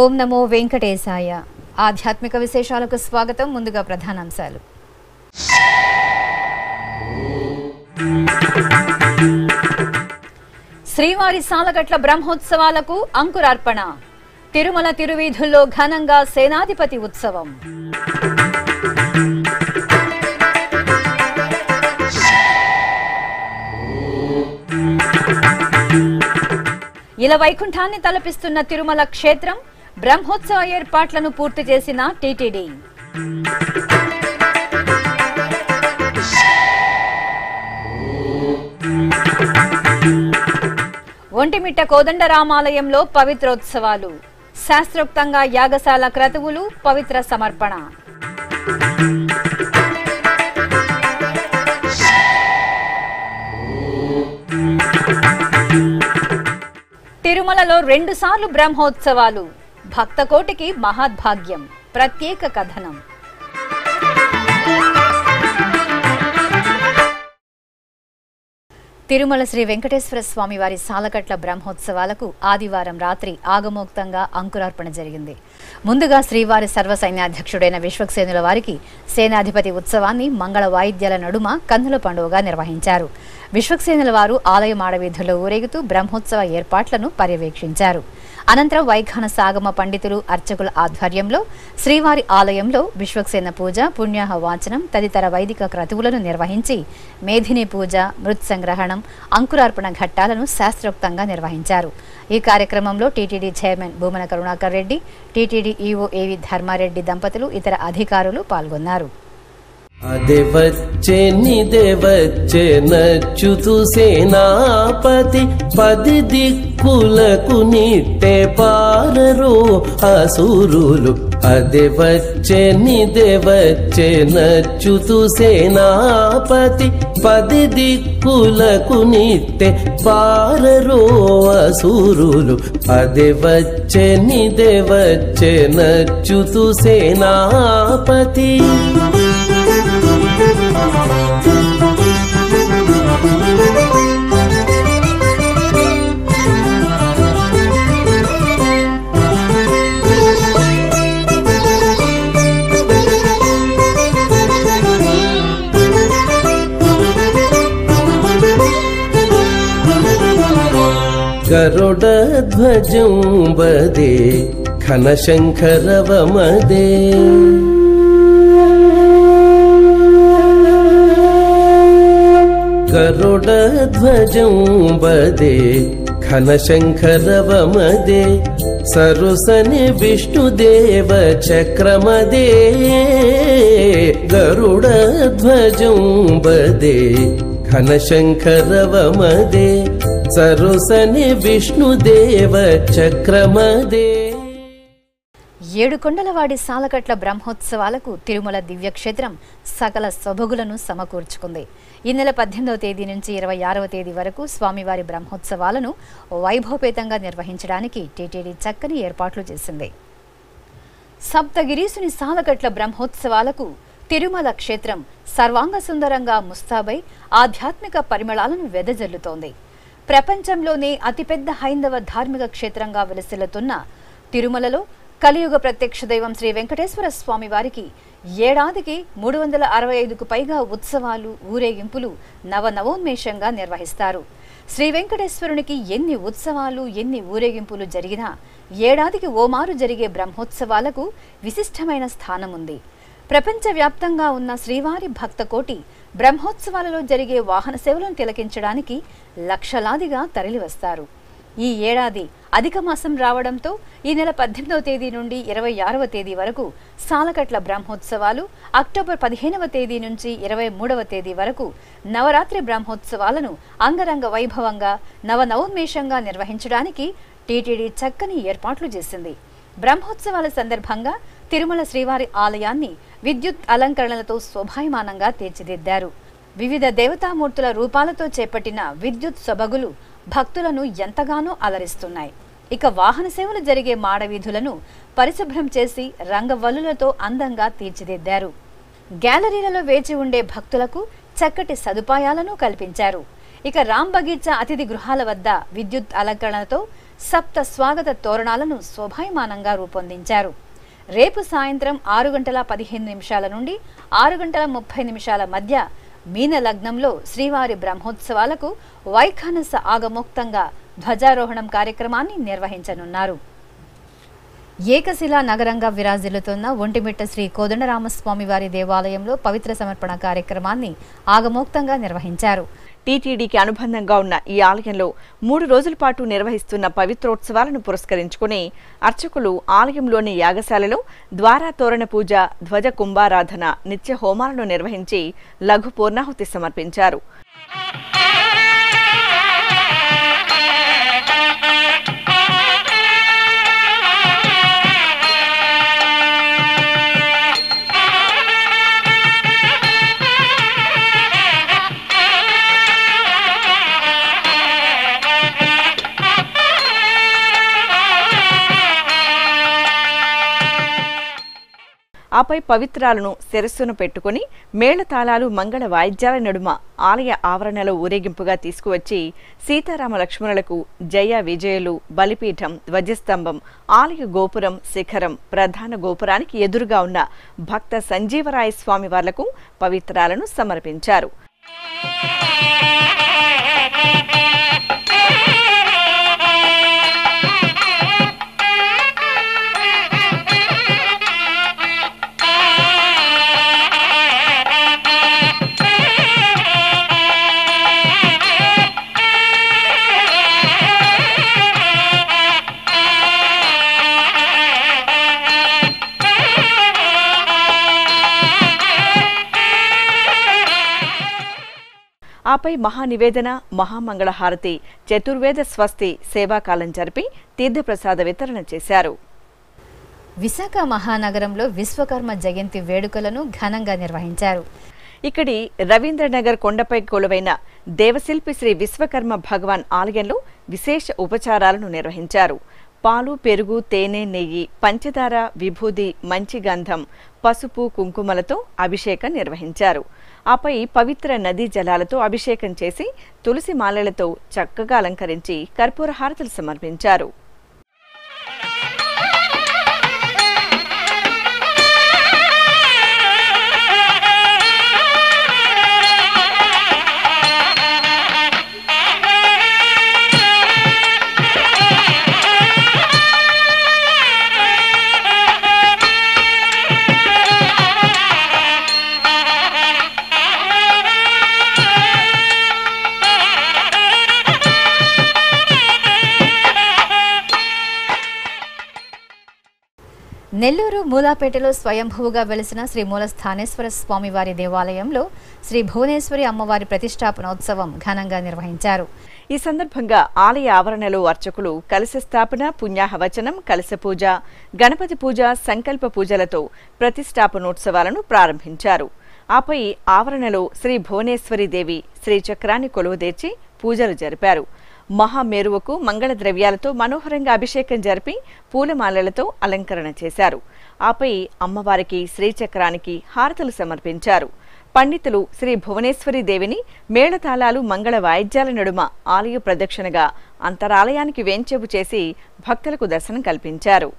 ఓం నమో వెంకటేశాయ. ఆధ్యాత్మిక విశేషాలకు స్వాగతం. ముందుగా ప్రధానాంశాలు. శ్రీవారి సాలగట్ల బ్రహ్మోత్సవాలకు అంకురార్పణ. తిరుమల తిరువీధుల్లో ఘనంగా సేనాధిపతి ఉత్సవం. ఇలా వైకుంఠాన్ని తలపిస్తున్న తిరుమల క్షేత్రం బ్రహ్మోత్సవ ఏర్పాట్లను పూర్తి చేసిన టీటీడీ. ఒంటిమిట్ట కోదండరామాలయంలో పవిత్రోత్సవాలు. శాస్త్రోక్తంగా యాగశాల క్రతువులు పవిత్ర సమర్పణ. తిరుమలలో రెండుసార్లు బ్రహ్మోత్సవాలు. భక్తకోటికి మహాద్భాగ్యం. ప్రత్యేక కథనం. తిరుమల శ్రీ వెంకటేశ్వర స్వామి వారి సాలకట్ల బ్రహ్మోత్సవాలకు ఆదివారం రాత్రి ఆగమోక్తంగా అంకురార్పణ జరిగింది. ముందుగా శ్రీవారి సర్వ సైన్యాధ్యక్షుడైన విశ్వక్సేనుల వారికి సేనాధిపతి ఉత్సవాన్ని మంగళ వాయిద్యాల నడుమ కందుల పండుగగా నిర్వహించారు. విశ్వక్సేనుల వారు ఆలయ మాడవీధుల్లో ఊరేగుతూ బ్రహ్మోత్సవ ఏర్పాట్లను పర్యవేక్షించారు. అనంతరం వైఖాన సాగమ పండితులు అర్చకుల ఆధ్వర్యంలో శ్రీవారి ఆలయంలో విశ్వక్సేన పూజ పుణ్యాహ వాచనం తదితర వైదిక క్రతువులను నిర్వహించి మేధిని పూజ మృత్ సంగ్రహణం అంకురార్పణ ఘట్టాలను శాస్త్రోక్తంగా నిర్వహించారు. ఈ కార్యక్రమంలో TTD chairman Bhumana Karunakar Reddy TTD EO AV Dharma Reddy దంపతులు ఇతర అధికారులు పాల్గొన్నారు. అదే వచ్చే నిదే వచ్చే నచ్చుతు సేనాపతి పది దిక్కులకు నిట్టే పారరు అసురులు. అదే వచ్చే నిదే వచ్చే నచ్చుతు సేనాపతి పది దిక్కులకు నిట్టే పారరు అసురులు. అదే వచ్చే నిదే వచ్చే నచ్చుతు సేనాపతి. गरुडध्वजं वदे खनशङ्खरवमदे गरुडध्वजं वदे घनशङ्खरवमदे सरुसने सर्वक्र मे गरुड वदे घनशङ्खरवमदे सरुसने सर्वसने विष्णुदेव चक्र ఏడుకొండలవాడి సాలకట్ల బ్రహ్మోత్సవాలకు తిరుమల దివ్యక్షేత్రం సకల సొబగులను సమకూర్చుకుంది. ఈ నెల పద్దెనిమిదవ తేదీ నుంచి ఇరవై ఆరవ తేదీ వరకు స్వామివారి బ్రహ్మోత్సవాలను వైభవపేతంగా నిర్వహించడానికి టీటీడీ చక్కని ఏర్పాట్లు చేసింది. సప్తగిరీసుని సాలకట్ల బ్రహ్మోత్సవాలకు తిరుమల క్షేత్రం సర్వాంగ సుందరంగా ముస్తాబై ఆధ్యాత్మిక పరిమళాలను వెదజల్లుతోంది. ప్రపంచంలోనే అతిపెద్ద హైందవ ధార్మిక క్షేత్రంగా విలసిల్లుతున్న తిరుమలలో కలియుగ ప్రత్యక్ష దైవం శ్రీ వెంకటేశ్వర స్వామి వారికి ఏడాదికి మూడు వందల అరవై ఐదుకు పైగా ఉత్సవాలు ఊరేగింపులు నవనవోన్మేషంగా నిర్వహిస్తారు. శ్రీ వెంకటేశ్వరునికి ఎన్ని ఉత్సవాలు ఎన్ని ఊరేగింపులు జరిగినా ఏడాదికి ఓమారు జరిగే బ్రహ్మోత్సవాలకు విశిష్టమైన స్థానం ఉంది ప్రపంచవ్యాప్తంగా ఉన్న శ్రీవారి భక్తకోటి బ్రహ్మోత్సవాలలో జరిగే వాహన సేవలను తిలకించడానికి లక్షలాదిగా తరలివస్తారు. ఈ ఏడాది అధిక మాసం రావడంతో ఈ నెల పద్దెనిమిదవ తేదీ నుండి ఇరవై ఆరవ తేదీ వరకు సాలకట్ల బ్రహ్మోత్సవాలు అక్టోబర్ పదిహేనవ తేదీ నుంచి ఇరవై మూడవ తేదీ వరకు నవరాత్రి బ్రహ్మోత్సవాలను అంగరంగ వైభవంగా నవనవోన్మేషంగా నిర్వహించడానికి టీటీడీ చక్కని ఏర్పాట్లు చేసింది. బ్రహ్మోత్సవాల సందర్భంగా తిరుమల శ్రీవారి ఆలయాన్ని విద్యుత్ అలంకరణలతో శోభాయమానంగా తీర్చిదిద్దారు. వివిధ దేవతామూర్తుల రూపాలతో చేపట్టిన విద్యుత్ సొబగులు భక్తులను ఎంతగానో అలరిస్తున్నాయి. ఇక వాహన సేవలు జరిగే మాడవీధులను పరిశుభ్రం చేసి రంగవల్లులతో అందంగా తీర్చిదిద్దారు. గ్యాలరీలలో వేచి ఉండే భక్తులకు చక్కటి సదుపాయాలను కల్పించారు. ఇక రామ్ బగీచా అతిథి గృహాల వద్ద విద్యుత్ అలంకరణతో సప్త స్వాగత తోరణాలను శోభాయమానంగా రూపొందించారు. రేపు సాయంత్రం ఆరు గంటల పదిహేను నిమిషాల నుండి ఆరు గంటల ముప్పై నిమిషాల మధ్య మీన లగ్నంలో శ్రీవారి బ్రహ్మోత్సవాలకు వైఖానస ఆగమోక్తంగా ధ్వజారోహణం కార్యక్రమాన్ని నిర్వహించనున్నారు. ఏకశిలా నగరంగా విరాజిల్లుతున్న ఒంటిమిట్ట శ్రీ కోదండరామస్వామి వారి దేవాలయంలో పవిత్ర సమర్పణ కార్యక్రమాన్ని ఆగమోక్తంగా నిర్వహించారు. టీటీడీకి అనుబంధంగా ఉన్న ఈ ఆలయంలో మూడు రోజుల పాటు నిర్వహిస్తున్న పవిత్రోత్సవాలను పురస్కరించుకుని అర్చకులు ఆలయంలోని యాగశాలలో ద్వారా తోరణ పూజ ధ్వజ కుంభారాధన నిత్య హోమాలను నిర్వహించి లఘు పూర్ణాహుతి సమర్పించారు. తలపై పవిత్రాలను శిరస్సును పెట్టుకుని మేళతాళాలు మంగళ వాయిద్యాల నడుమ ఆలయ ఆవరణలో ఊరేగింపుగా తీసుకువచ్చి సీతారామ లక్ష్మణులకు జయ విజయులు బలిపీఠం ధ్వజస్తంభం ఆలయ గోపురం శిఖరం ప్రధాన గోపురానికి ఎదురుగా ఉన్న భక్త సంజీవరాయ స్వామి వార్లకు పవిత్రాలను సమర్పించారు. ఆపై మహానివేదన మహామంగళ హారతి చతుర్వేద స్వస్తి సేవాకాలం జరిపి తీర్థప్రసాద వితరణ చేశారు. విశాఖ మహానగరంలో విశ్వకర్మ జయంతి వేడుకలను ఘనంగా నిర్వహించారు. ఇక్కడి రవీంద్రనగర్ కొండపై కొలువైన దేవశిల్పి శ్రీ విశ్వకర్మ భగవాన్ ఆలయంలో విశేష ఉపచారాలను నిర్వహించారు. పాలు పెరుగు తేనె నెయ్యి పంచదార విభూది మంచి గంధం పసుపు కుంకుమలతో అభిషేకం నిర్వహించారు. ఆపై పవిత్ర నదీ జలాలతో అభిషేకం చేసి తులసి మాలలతో చక్కగా అలంకరించి కర్పూర హారతులు సమర్పించారు. నెల్లూరు స్వయంభూగా స్వయంభువుగా వెలిసిన శ్రీ మూలస్థానేశ్వర స్వామివారి దేవాలయంలో శ్రీ భువనేశ్వరి అమ్మవారి ప్రతిష్టాపనోత్సవం ఘనంగా నిర్వహించారు. ఈ సందర్భంగా ఆలయ ఆవరణలో అర్చకులు కలశ స్థాపన పుణ్యాహవచనం కలశ పూజ గణపతి పూజ సంకల్ప పూజలతో ప్రతిష్టాపనోత్సవాలను ప్రారంభించారు. ఆపై ఆవరణలో శ్రీ భువనేశ్వరి దేవి శ్రీచక్రాన్ని కొలువుదేర్చి పూజలు జరిపారు. మహామేరువకు మంగళ ద్రవ్యాలతో మనోహరంగా అభిషేకం జరిపి పూలమాలలతో అలంకరణ చేశారు. ఆపై అమ్మవారికి శ్రీచక్రానికి హారతులు సమర్పించారు. పండితులు శ్రీ భువనేశ్వరి దేవిని మేళతాళాలు మంగళ వాయిద్యాల నడుమ ఆలయ ప్రదక్షిణగా అంతరాలయానికి వేంచేపు చేసి భక్తులకు దర్శనం కల్పించారు.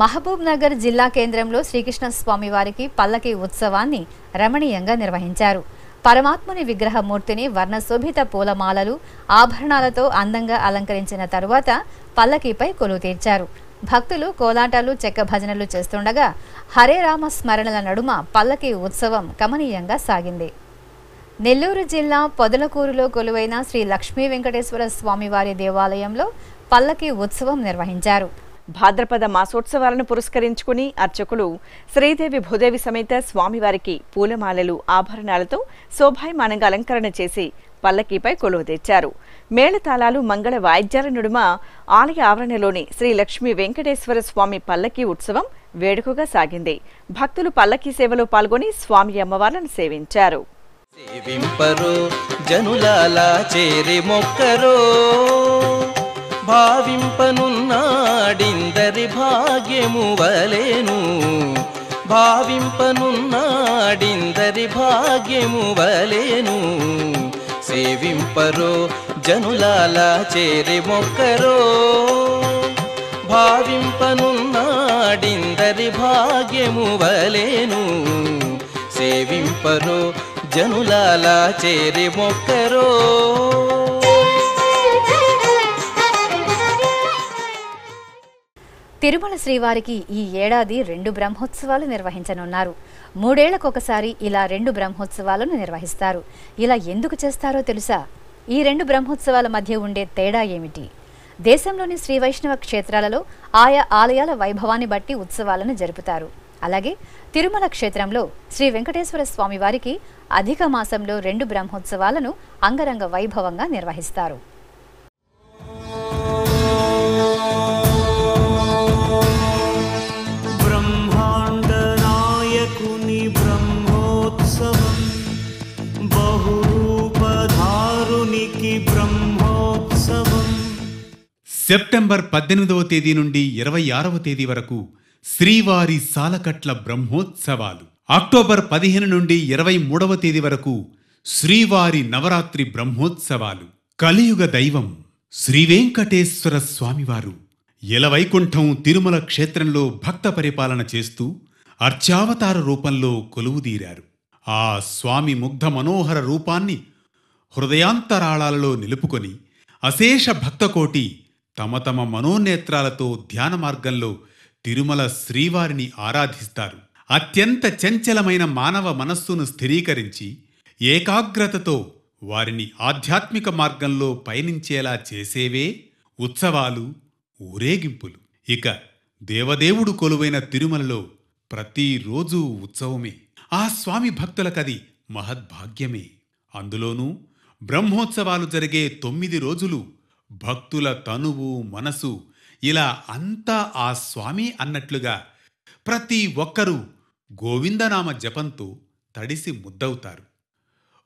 మహబూబ్ నగర్ జిల్లా కేంద్రంలో శ్రీకృష్ణ స్వామి వారికి పల్లకి ఉత్సవాన్ని రమణీయంగా నిర్వహించారు. పరమాత్ముని విగ్రహమూర్తిని వర్ణశోభిత పూలమాలలు ఆభరణాలతో అందంగా అలంకరించిన తరువాత పల్లకీపై కొలువు తీర్చారు. భక్తులు కోలాటాలు చెక్క భజనలు చేస్తుండగా హరే రామ స్మరణల నడుమ పల్లకి ఉత్సవం కమనీయంగా సాగింది. నెల్లూరు జిల్లా పొదలకూరులో కొలువైన శ్రీ లక్ష్మీ వెంకటేశ్వర స్వామివారి దేవాలయంలో పల్లకి ఉత్సవం నిర్వహించారు. భాద్రపద మాసోత్సవాలను పురస్కరించుకుని అర్చకులు శ్రీదేవి భూదేవి సమేత స్వామివారికి పూలమాలలు ఆభరణాలతో శోభాయమానంగా అలంకరణ చేసి పల్లకీపై కొలువు తెచ్చారు. మేళతాళాలు మంగళ వాయిద్యాల నడుమ ఆలయ ఆవరణలోని శ్రీ లక్ష్మీ వెంకటేశ్వర స్వామి పల్లకీ ఉత్సవం వేడుకగా సాగింది. భక్తులు పల్లకీ సేవలో పాల్గొని స్వామి అమ్మవార్లను సేవించారు. సేవింపరో జనులాలా చేరి మొక్కరో భావింపనున్నాడిందరి భాగ్యము వలేను. భావింపనున్నాడిందరి భాగ్యము వలేను. సేవింపరో జనులాలా చేరి మొక్కరో. భావింపనున్నాడిందరి భాగ్యము వలేను. సేవింపరో జనులాలా చేరి మొక్కరో. తిరుమల శ్రీవారికి ఈ ఏడాది రెండు బ్రహ్మోత్సవాలు నిర్వహించనున్నారు. మూడేళ్ళకొకసారి ఇలా రెండు బ్రహ్మోత్సవాలను నిర్వహిస్తారు. ఇలా ఎందుకు చేస్తారో తెలుసా? ఈ రెండు బ్రహ్మోత్సవాల మధ్య ఉండే తేడా ఏమిటి? దేశంలోని శ్రీ వైష్ణవ క్షేత్రాలలో ఆయా ఆలయాల వైభవాన్ని బట్టి ఉత్సవాలను జరుపుతారు. అలాగే తిరుమల క్షేత్రంలో శ్రీ వెంకటేశ్వర స్వామి వారికి అధిక మాసంలో రెండు బ్రహ్మోత్సవాలను అంగరంగ వైభవంగా నిర్వహిస్తారు. సెప్టెంబర్ పద్దెనిమిదవ తేదీ నుండి ఇరవై ఆరవ తేదీ వరకు శ్రీవారి సాలకట్ల బ్రహ్మోత్సవాలు. అక్టోబర్ పదిహేను నుండి ఇరవై మూడవ తేదీ వరకు శ్రీవారి నవరాత్రి బ్రహ్మోత్సవాలు. కలియుగ దైవం శ్రీవేంకటేశ్వర స్వామివారు ఎలవైకుంఠం తిరుమల క్షేత్రంలో భక్త పరిపాలన చేస్తూ అర్చావతార రూపంలో కొలువుదీరారు ఆ స్వామి ముగ్ధ మనోహర రూపాన్ని హృదయాంతరాళాలలో నిలుపుకొని అశేష భక్తకోటి తమ తమ మనోనేత్రాలతో ధ్యాన మార్గంలో తిరుమల శ్రీవారిని ఆరాధిస్తారు. అత్యంత చంచలమైన మానవ మనస్సును స్థిరీకరించి ఏకాగ్రతతో వారిని ఆధ్యాత్మిక మార్గంలో పయనించేలా చేసేవే ఉత్సవాలు ఊరేగింపులు. ఇక దేవదేవుడు కొలువైన తిరుమలలో ప్రతిరోజు ఉత్సవమే. ఆ స్వామి భక్తులకది మహద్భాగ్యమే. అందులోనూ బ్రహ్మోత్సవాలు జరిగే తొమ్మిది రోజులు భక్తుల తనువు మనసు ఇలా అంతా ఆ స్వామి అన్నట్లుగా ప్రతి ఒక్కరూ గోవిందనామ జపంతో తడిసి ముద్దవుతారు.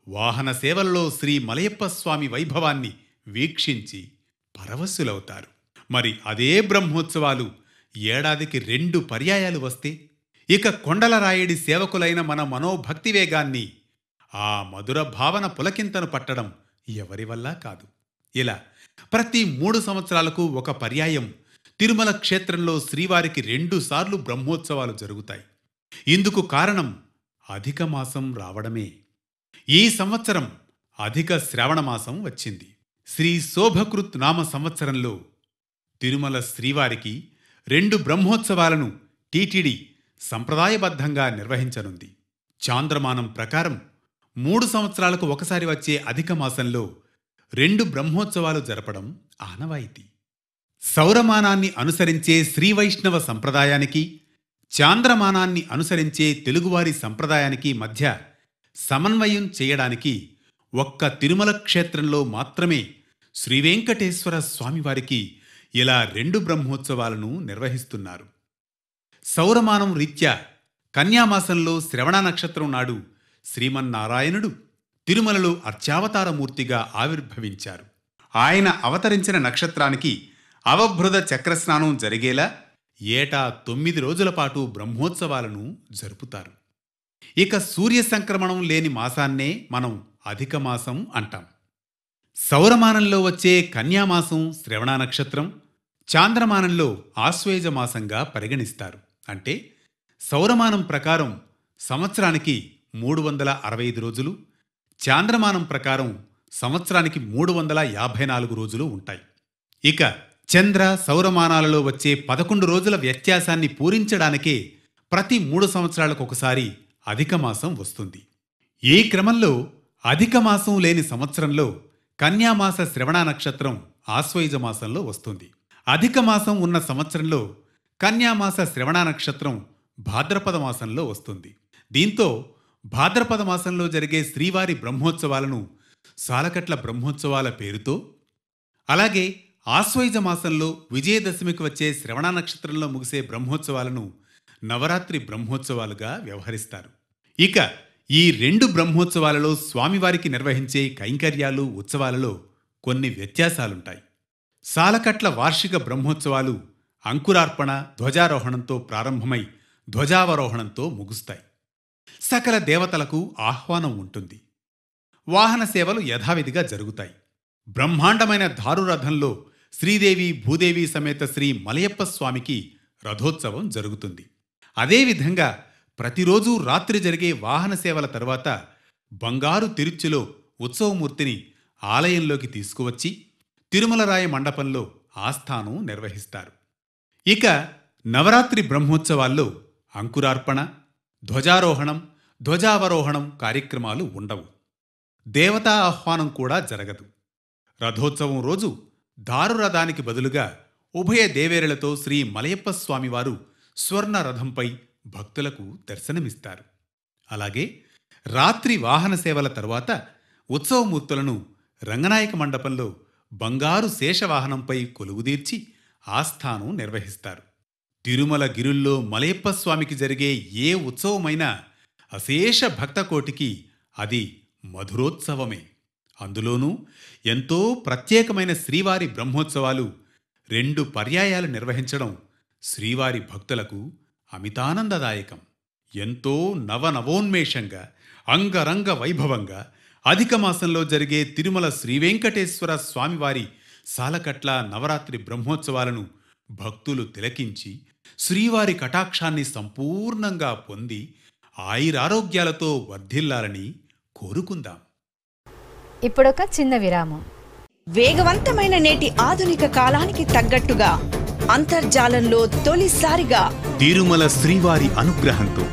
వాహన సేవల్లో శ్రీ మలయప్ప స్వామి వైభవాన్ని వీక్షించి పరవశులవుతారు. మరి అదే బ్రహ్మోత్సవాలు ఏడాదికి రెండు పర్యాయాలు వస్తే ఇక కొండల రాయుడి సేవకులైన మన మనోభక్తి వేగాన్ని ఆ మధుర భావన పులకింతను పట్టడం ఎవరి వల్ల కాదు. ఇలా ప్రతి మూడు సంవత్సరాలకు ఒక పర్యాయం. తిరుమల క్షేత్రంలో శ్రీవారికి రెండు సార్లు బ్రహ్మోత్సవాలు జరుగుతాయి. ఇందుకు కారణం అధిక మాసం రావడమే. ఈ సంవత్సరం అధిక శ్రావణ మాసం వచ్చింది. శ్రీ శోభకృత్ నామ సంవత్సరంలో తిరుమల శ్రీవారికి రెండు బ్రహ్మోత్సవాలను టీటీడీ సంప్రదాయబద్ధంగా నిర్వహించనుంది. చాంద్రమానం ప్రకారం మూడు సంవత్సరాలకు ఒకసారి వచ్చే అధిక మాసంలో రెండు బ్రహ్మోత్సవాలు జరపడం ఆనవాయితీ. సౌరమానాన్ని అనుసరించే శ్రీవైష్ణవ సంప్రదాయానికి చాంద్రమానాన్ని అనుసరించే తెలుగువారి సంప్రదాయానికి మధ్య సమన్వయం చేయడానికి ఒక్క తిరుమల క్షేత్రంలో మాత్రమే శ్రీవేంకటేశ్వర స్వామివారికి ఇలా రెండు బ్రహ్మోత్సవాలను నిర్వహిస్తున్నారు. సౌరమానం రీత్యా కన్యామాసంలో శ్రవణ నక్షత్రం నాడు శ్రీమన్నారాయణుడు తిరుమలలో అర్చావతారమూర్తిగా ఆవిర్భవించారు. ఆయన అవతరించిన నక్షత్రానికి అవభృద చక్రస్నానం జరిగేలా ఏటా తొమ్మిది రోజుల పాటు బ్రహ్మోత్సవాలను జరుపుతారు. ఇక సూర్య సంక్రమణం లేని మాసాన్నే మనం అధిక మాసం అంటాం. సౌరమానంలో వచ్చే కన్యామాసం శ్రవణ నక్షత్రం చాంద్రమానంలో ఆశ్వేజ మాసంగా పరిగణిస్తారు. అంటే సౌరమానం ప్రకారం సంవత్సరానికి మూడు వందల అరవై ఐదు రోజులు చాంద్రమానం ప్రకారం సంవత్సరానికి మూడు వందల యాభై నాలుగు రోజులు ఉంటాయి. ఇక చంద్ర సౌరమానాలలో వచ్చే పదకొండు రోజుల వ్యత్యాసాన్ని పూరించడానికే ప్రతి మూడు సంవత్సరాలకు ఒకసారి అధిక మాసం వస్తుంది. ఈ క్రమంలో అధిక మాసం లేని సంవత్సరంలో కన్యామాస శ్రవణ నక్షత్రం ఆశ్వయుజ మాసంలో వస్తుంది. అధిక మాసం ఉన్న సంవత్సరంలో కన్యామాస శ్రవణ నక్షత్రం భాద్రపద మాసంలో వస్తుంది. దీంతో భాద్రపద మాసంలో జరిగే శ్రీవారి బ్రహ్మోత్సవాలను సాలకట్ల బ్రహ్మోత్సవాల పేరుతో అలాగే ఆశ్వయుజ మాసంలో విజయదశమికి వచ్చే శ్రవణ నక్షత్రంలో ముగిసే బ్రహ్మోత్సవాలను నవరాత్రి బ్రహ్మోత్సవాలుగా వ్యవహరిస్తారు. ఇక ఈ రెండు బ్రహ్మోత్సవాలలో స్వామివారికి నిర్వహించే కైంకర్యాలు ఉత్సవాలలో కొన్ని వ్యత్యాసాలుంటాయి. సాలకట్ల వార్షిక బ్రహ్మోత్సవాలు అంకురార్పణ ధ్వజారోహణంతో ప్రారంభమై ధ్వజావరోహణంతో ముగుస్తాయి. సకల దేవతలకు ఆహ్వానం ఉంటుంది. వాహన సేవలు యథావిధిగా జరుగుతాయి. బ్రహ్మాండమైన దారురథంలో శ్రీదేవి భూదేవి సమేత శ్రీ మలయప్ప స్వామికి రథోత్సవం జరుగుతుంది. అదేవిధంగా ప్రతిరోజు రాత్రి జరిగే వాహన సేవల తర్వాత బంగారు తిరుచిలో ఉత్సవమూర్తిని ఆలయంలోకి తీసుకువచ్చి తిరుమలరాయ మండపంలో ఆస్థానం నిర్వహిస్తారు. ఇక నవరాత్రి బ్రహ్మోత్సవాల్లో అంకురార్పణ ధ్వజారోహణం ధ్వజావరోహణం కార్యక్రమాలు ఉండవు. దేవతా ఆహ్వానం కూడా జరగదు. రథోత్సవం రోజు దారురథానికి బదులుగా ఉభయ దేవేరులతో శ్రీ మలయప్ప స్వామివారు స్వర్ణ రథంపై భక్తులకు దర్శనమిస్తారు. అలాగే రాత్రి వాహన సేవల తరువాత ఉత్సవమూర్తులను రంగనాయక మండపంలో బంగారు శేషవాహనంపై కొలువుదీర్చి ఆస్థానం నిర్వహిస్తారు. తిరుమల గిరుల్లో మలయప్ప స్వామికి జరిగే ఏ ఉత్సవమైనా అశేష భక్తకోటికి అది మధురోత్సవమే. అందులోనూ ఎంతో ప్రత్యేకమైన శ్రీవారి బ్రహ్మోత్సవాలు రెండు పర్యాయాలు నిర్వహించడం శ్రీవారి భక్తులకు అమితానందదాయకం. ఎంతో నవనవోన్మేషంగా అంగరంగ వైభవంగా అధిక మాసంలో జరిగే తిరుమల శ్రీవెంకటేశ్వర స్వామివారి సాలకట్ల నవరాత్రి బ్రహ్మోత్సవాలను భక్తులు తిలకించి శ్రీవారి కటాక్షాన్ని సంపూర్ణంగా పొంది ఆయురారోగ్యాలతో వర్ధిల్లాలని కోరుకుందాం. ఇప్పుడొక చిన్న విరామం. వేగవంతమైన నేటి ఆధునిక కాలానికి తగ్గట్టుగా అంతర్జాలంలో తొలిసారిగా తిరుమల శ్రీవారి అనుగ్రహంతో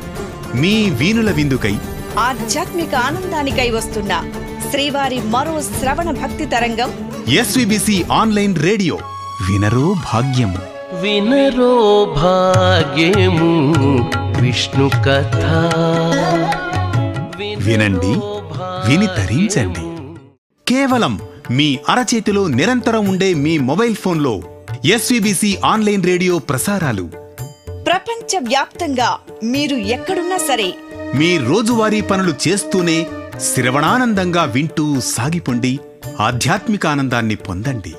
మీ వీనుల విందుకై ఆధ్యాత్మిక ఆనందానికై వస్తున్న శ్రీవారి మరో శ్రవణ భక్తి తరంగం ఎస్విబిసి ఆన్లైన్ రేడియో వినరో భాగ్యము. వినరో భాగ్యము విష్ణు కథ. వినండి, విని తరించండి. కేవలం మీ అరచేతిలో నిరంతరం ఉండే మీ మొబైల్ ఫోన్లో ఎస్విబిసి ఆన్లైన్ రేడియో ప్రసారాలు. ప్రపంచ వ్యాప్తంగా మీరు ఎక్కడున్నా సరే మీ రోజువారీ పనులు చేస్తూనే శ్రవణానందంగా వింటూ సాగిపోండి ఆధ్యాత్మిక ఆనందాన్ని పొందండి.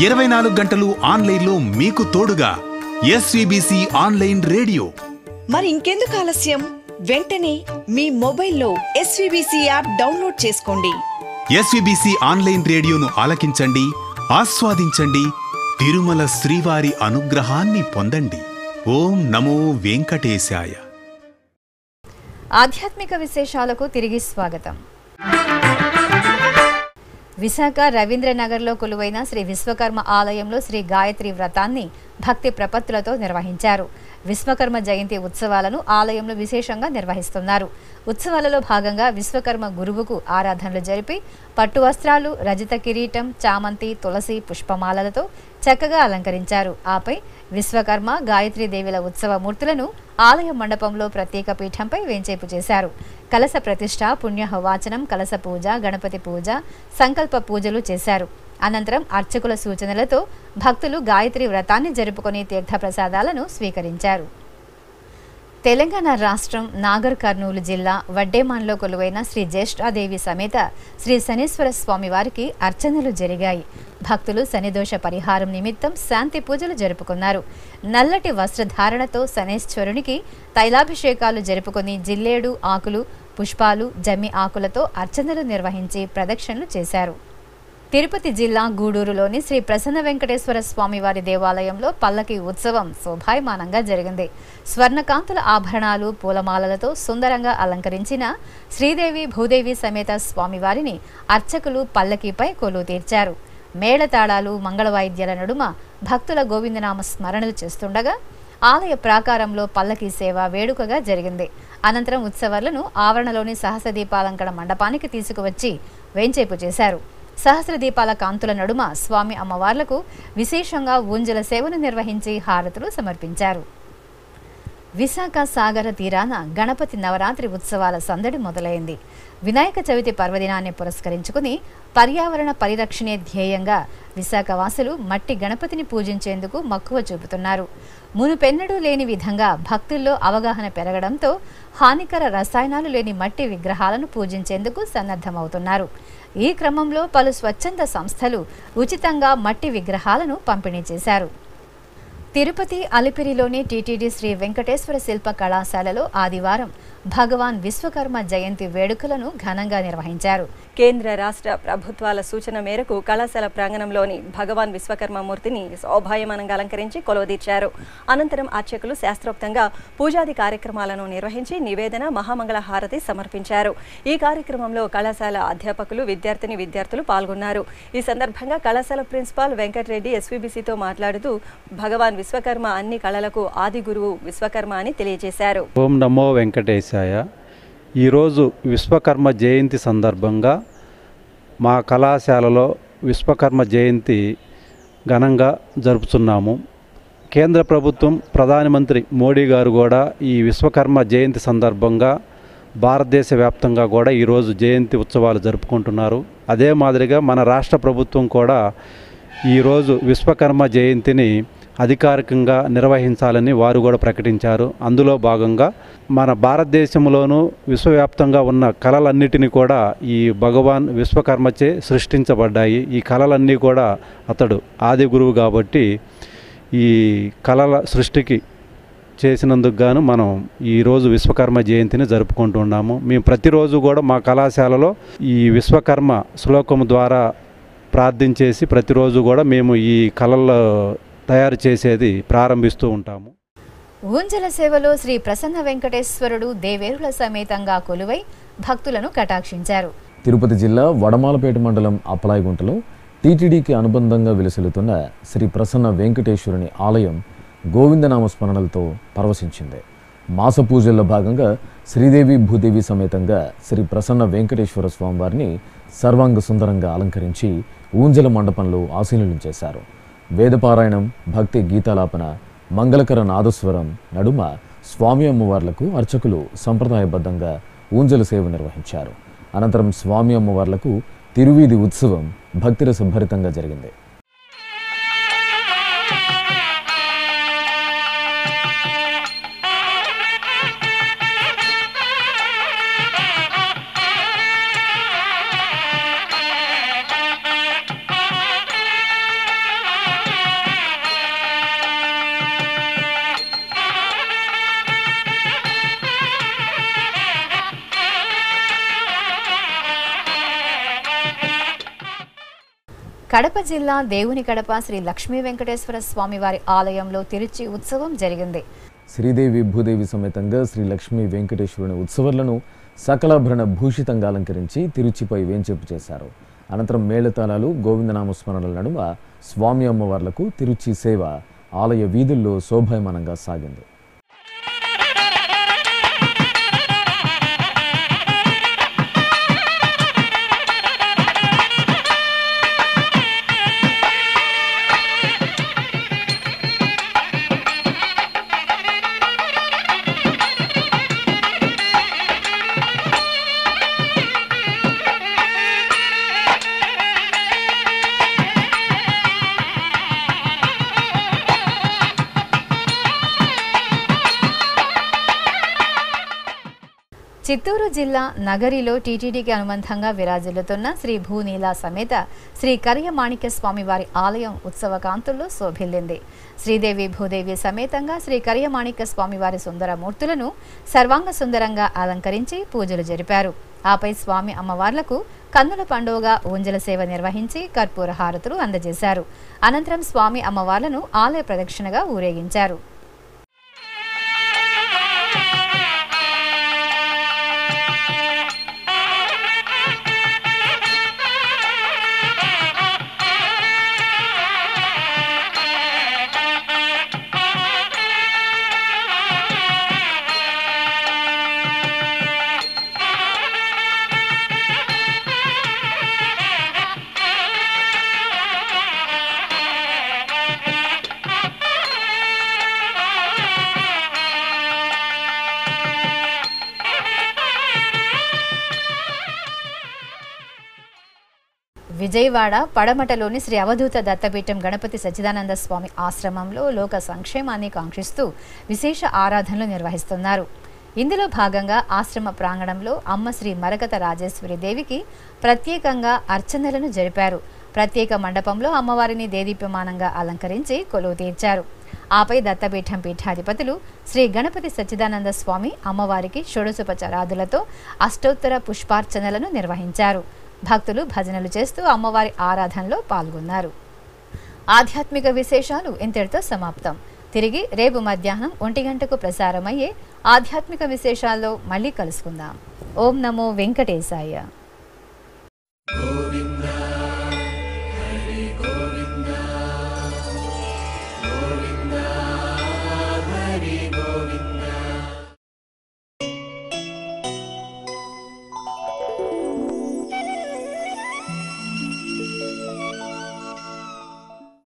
ఇరవై నాలుగు గంటలు ఆన్లైన్లో మీకు తోడుగా ఎస్విబిసి ఆన్లైన్ రేడియో. మరి ఇంకెందుకు ఆలస్యం? వెంటనే మీ మొబైల్లో ఎస్వీబీసీ యాప్ డౌన్లోడ్ చేసుకోండి. ఎస్విబిసి ఆన్లైన్ రేడియోను ఆలకించండి ఆస్వాదించండి తిరుమల శ్రీవారి అనుగ్రహాన్ని పొందండి. ఓం నమో వెంకటేశాయ. ఆధ్యాత్మిక విశేషాలకు తిరిగి స్వాగతం. విశాఖ రవీంద్రనగర్లో కొలువైన శ్రీ విశ్వకర్మ ఆలయంలో శ్రీ గాయత్రి వ్రతాన్ని భక్తి ప్రపత్తులతో నిర్వహించారు. విశ్వకర్మ జయంతి ఉత్సవాలను ఆలయంలో విశేషంగా నిర్వహిస్తున్నారు. ఉత్సవాలలో భాగంగా విశ్వకర్మ గురువుకు ఆరాధనలు జరిపి పట్టు వస్త్రాలు రజిత కిరీటం చామంతి తులసి పుష్పమాలలతో చక్కగా అలంకరించారు. ఆపై విశ్వకర్మ గాయత్రీదేవిల ఉత్సవ మూర్తులను ఆలయ మండపంలో ప్రత్యేక పీఠంపై వేంచేపు చేశారు. కలస ప్రతిష్ట పుణ్యహవాచనం కలస పూజ గణపతి పూజ సంకల్ప పూజలు చేశారు. అనంతరం అర్చకుల సూచనలతో భక్తులు గాయత్రి వ్రతాన్ని జరుపుకొని తీర్థప్రసాదాలను స్వీకరించారు. తెలంగాణ రాష్ట్రం నాగర్ కర్నూలు జిల్లా వడ్డేమాన్లో కొలువైన శ్రీ జ్యేష్ఠాదేవి సమేత శ్రీ శనీశ్వర స్వామి వారికి అర్చనలు జరిగాయి. భక్తులు శనిదోష పరిహారం నిమిత్తం శాంతి పూజలు జరుపుకున్నారు. నల్లటి వస్త్రధారణతో శనేశ్వరునికి తైలాభిషేకాలు జరుపుకొని జిల్లేడు ఆకులు పుష్పాలు జమ్మి ఆకులతో అర్చనలు నిర్వహించి ప్రదక్షిణలు చేశారు. తిరుపతి జిల్లా గూడూరులోని శ్రీ ప్రసన్న వెంకటేశ్వర స్వామివారి దేవాలయంలో పల్లకి ఉత్సవం శోభాయమానంగా జరిగింది. స్వర్ణకాంతుల ఆభరణాలు పూలమాలలతో సుందరంగా అలంకరించిన శ్రీదేవి భూదేవి సమేత స్వామివారిని అర్చకులు పల్లకీపై కొలువు తీర్చారు. మేళతాళాలు మంగళవాయిద్యాల నడుమ భక్తుల గోవిందనామ స్మరణలు చేస్తుండగా ఆలయ ప్రాకారంలో పల్లకీ సేవ వేడుకగా జరిగింది. అనంతరం ఉత్సవాలను ఆవరణలోని సహస్ర దీపాలంకణ మండపానికి తీసుకువచ్చి వేంచేపు చేశారు. సహస్ర దీపాల కాంతుల నడుమ స్వామి అమ్మవార్లకు విశేషంగా ఊంజల సేవను నిర్వహించి హారతులు సమర్పించారు. విశాఖ సాగర తీరాన గణపతి నవరాత్రి ఉత్సవాల సందడి మొదలైంది. వినాయక చవితి పర్వదినాన్ని పురస్కరించుకుని పర్యావరణ పరిరక్షణే ధ్యేయంగా విశాఖ వాసులు మట్టి గణపతిని పూజించేందుకు మక్కువ చూపుతున్నారు. మునుపెన్నడూ లేని విధంగా భక్తుల్లో అవగాహన పెరగడంతో హానికర రసాయనాలు లేని మట్టి విగ్రహాలను పూజించేందుకు సన్నద్ధమవుతున్నారు. ఈ క్రమంలో పలు స్వచ్ఛంద సంస్థలు ఉచితంగా మట్టి విగ్రహాలను పంపిణీ చేశారు. తిరుపతి అలిపిరిలోని టీటీడీ శ్రీ వెంకటేశ్వర శిల్ప కళాశాలలో ఆదివారం భగవాన్ విశ్వకర్మ జయంతి వేడుకలను ఘనంగా నిర్వహించారు. కేంద్ర రాష్ట్ర ప్రభుత్వాల సూచన మేరకు కళాశాల ప్రాంగణంలోని భగవాన్ విశ్వకర్మమూర్తిని శోభాయమానంగా అలంకరించి కొలువదీర్చారు. అనంతరం అర్చకులు శాస్త్రోక్తంగా పూజాది కార్యక్రమాలను నిర్వహించి నివేదన మహామంగళ హారతి సమర్పించారు. ఈ కార్యక్రమంలో కళాశాల అధ్యాపకులు విద్యార్థిని విద్యార్థులు పాల్గొన్నారు. ఈ సందర్భంగా కళాశాల ప్రిన్సిపాల్ వెంకటరెడ్డి ఎస్వీబీసీతో మాట్లాడుతూ భగవాన్ విశ్వకర్మ అన్ని కళలకు ఆది గురువు విశ్వకర్మ అని తెలియజేశారు. ఓం నమో వెంకటేశాయ ఈరోజు విశ్వకర్మ జయంతి సందర్భంగా మా కళాశాలలో విశ్వకర్మ జయంతి ఘనంగా జరుపుతున్నాము. కేంద్ర ప్రభుత్వం ప్రధానమంత్రి మోడీ గారు కూడా ఈ విశ్వకర్మ జయంతి సందర్భంగా భారతదేశ వ్యాప్తంగా కూడా ఈరోజు జయంతి ఉత్సవాలు జరుపుకుంటున్నారు. అదే మాదిరిగా మన రాష్ట్ర ప్రభుత్వం కూడా ఈరోజు విశ్వకర్మ జయంతిని అధికారికంగా నిర్వహించాలని వారు కూడా ప్రకటించారు. అందులో భాగంగా మన భారతదేశంలోనూ విశ్వవ్యాప్తంగా ఉన్న కళలన్నిటినీ కూడా ఈ భగవాన్ విశ్వకర్మచే సృష్టించబడ్డాయి. ఈ కళలన్నీ కూడా అతడు ఆది గురువు కాబట్టి ఈ కళల సృష్టికి చేసినందుకు గాను మనం ఈరోజు విశ్వకర్మ జయంతిని జరుపుకుంటున్నాము మేము ప్రతిరోజు కూడా మా కళాశాలలో ఈ విశ్వకర్మ శ్లోకం ద్వారా ప్రార్థించేసి ప్రతిరోజు కూడా మేము ఈ కళల్లో తయారు చేసేది ప్రారంభిస్తూ ఉంటాము. ఊంజల సేవలో శ్రీ ప్రసన్న వెంకటేశ్వరుడు దేవేరుల సమేతంగా కొలువై భక్తులను కటాక్షించారు. తిరుపతి జిల్లా వడమాలపేట మండలం అప్పలాయగుంటలో టీటీడీకి అనుబంధంగా విలసిల్లుతున్న శ్రీ ప్రసన్న వెంకటేశ్వరుని ఆలయం గోవిందనామ స్మరణలతో పరవశించింది. మాస పూజల్లో భాగంగా శ్రీదేవి భూదేవి సమేతంగా శ్రీ ప్రసన్న వెంకటేశ్వర స్వామివారిని సర్వాంగ సుందరంగా అలంకరించి ఊంజల మండపంలో ఆశీనులు చేశారు. వేదపారాయణం భక్తి గీతాలాపన మంగళకర నాదస్వరం నడుమ స్వామి అమ్మవార్లకు అర్చకులు సంప్రదాయబద్ధంగా ఊంజల సేవ నిర్వహించారు. అనంతరం స్వామి అమ్మవార్లకు తిరువీధి ఉత్సవం భక్తిరసభరితంగా జరిగింది. కడప జిల్లా దేవుని కడప శ్రీ లక్ష్మీ వెంకటేశ్వర స్వామి వారి ఆలయంలో తిరుచి ఉత్సవం జరిగింది. శ్రీదేవి భూదేవి సమేతంగా శ్రీ లక్ష్మీ వెంకటేశ్వరుని ఉత్సవాలను సకలాభరణ భూషితంగా అలంకరించి తిరుచిపై వేంచేపు చేశారు. అనంతరం మేళతాళాలు గోవిందనామ స్మరణల నడుమ స్వామి అమ్మవార్లకు తిరుచి సేవ ఆలయ వీధుల్లో శోభాయమానంగా సాగింది. జిల్లా నగరిలో టీటీడీకి అనుబంధంగా విరాజిల్లుతున్న శ్రీ భూనీల సమేత శ్రీ కరియమాణిక్య స్వామి వారి ఆలయం ఉత్సవ కాంతుల్లో శోభిల్లింది. శ్రీదేవి భూదేవి సమేతంగా శ్రీ కరియమాణిక్య స్వామి వారి సుందర మూర్తులను సర్వాంగ సుందరంగా అలంకరించి పూజలు జరిపారు. ఆపై స్వామి అమ్మవార్లకు కన్నుల పండుగగా ఊంజల సేవ నిర్వహించి కర్పూర హారతులు అందజేశారు. అనంతరం స్వామి అమ్మవార్లను ఆలయ ప్రదక్షిణగా ఊరేగించారు. విజయవాడ పడమటలోని శ్రీ అవధూత దత్తపీఠం గణపతి సచ్చిదానంద స్వామి ఆశ్రమంలో లోక సంక్షేమాన్ని కాంక్షిస్తూ విశేష ఆరాధనలు నిర్వహిస్తున్నారు. ఇందులో భాగంగా ఆశ్రమ ప్రాంగణంలో అమ్మ శ్రీ మరకత రాజేశ్వరి దేవికి ప్రత్యేకంగా అర్చనలను జరిపారు. ప్రత్యేక మండపంలో అమ్మవారిని దేదీప్యమానంగా అలంకరించి కొలువు తీర్చారు. ఆపై దత్తపీఠం పీఠాధిపతులు శ్రీ గణపతి సచ్చిదానంద స్వామి అమ్మవారికి షోడశోపచారాదులతో అష్టోత్తర పుష్పార్చనలను నిర్వహించారు. భక్తులు భజనలు చేస్తూ అమ్మవారి ఆరాధనలో పాల్గొన్నారు. ఆధ్యాత్మిక విశేషాలు ఇంతటితో సమాప్తం. తిరిగి రేపు మధ్యాహ్నం ఒంటి గంటకు ప్రసారమయ్యే ఆధ్యాత్మిక విశేషాల్లో మళ్ళీ కలుసుకుందాం. ఓం నమో వెంకటేశాయ.